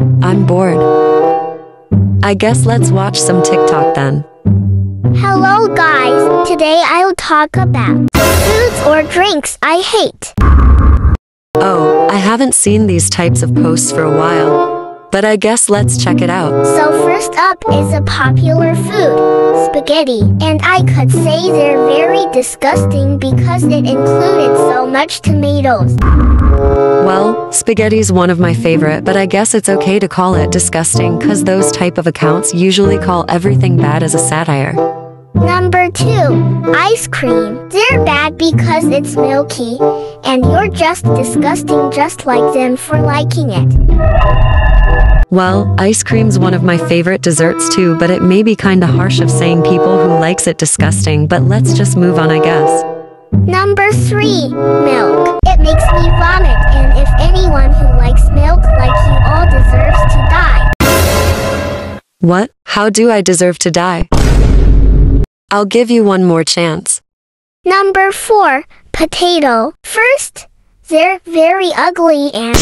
I'm bored. I guess let's watch some TikTok then. Hello guys, today I'll talk about foods or drinks I hate. Oh, I haven't seen these types of posts for a while. But I guess let's check it out. So first up is a popular food, spaghetti. And I could say they're very disgusting because it included so much tomatoes. Well, spaghetti's one of my favorite, but I guess it's okay to call it disgusting cause those type of accounts usually call everything bad as a satire. Number two, ice cream. They're bad because it's milky, and you're just disgusting just like them for liking it. Well, ice cream's one of my favorite desserts too, but it may be kinda harsh of saying people who likes it disgusting, but let's just move on I guess. Number three, milk. It makes me vomit, What? How do I deserve to die? I'll give you one more chance. Number four, potato. First, they're very ugly and